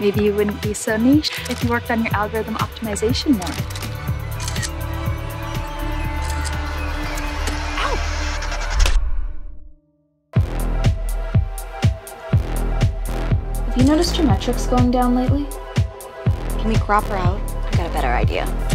Maybe you wouldn't be so niche if you worked on your algorithm optimization more. Have you noticed your metrics going down lately? Can we crop her out? I got a better idea.